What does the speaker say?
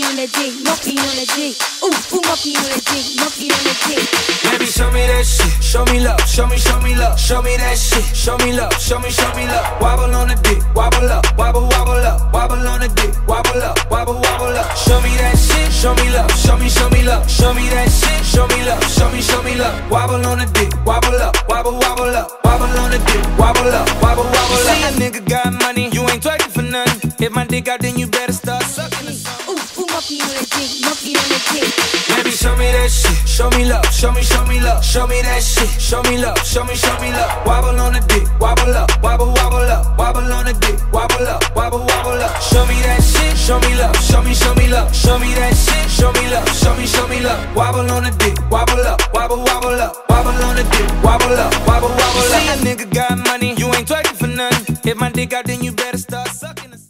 the D, monkey on the D. Ooh, ooh, monkey on the D, monkey on the D. Baby, show me that shit. Show me love. Show me, show me love. Show me that shit. Show me love. Show me, show me love. Wobble on the dick. Wobble up. Wobble, wobble up. Wobble on the dick. Wobble up. Wobble, wobble up. Show me that shit. Show me love. Show me, show me love. Show me that shit. Show me love. Show me, show me love. Wobble on the dick. Wobble up. Wobble, wobble up. Wobble on the dick. Wobble up. Wobble, wobble up. See a nigga got money. You ain't twerking for nothing. Hit my dick out, then you better start sucking it. Ooh, ooh, monkey on the D, monkey on the D. Baby, show me that shit. Show me love. Show me, show me love. Show me that shit. Show me love. Show me, show me love. Wobble on the dick. Wobble up. Wobble, wobble up. Wobble on the dick. Wobble up. Wobble, wobble up. Show me that shit. Show me love. Show me, show me love. Show me that shit. Show me love. Show me, show me love. Wobble on the dick. Wobble up. Wobble, wobble up. Wobble on the dick. Wobble up. Wobble, wobble up. See a nigga got money. You ain't twerking for nothing. Hit my dick out, then you better start sucking.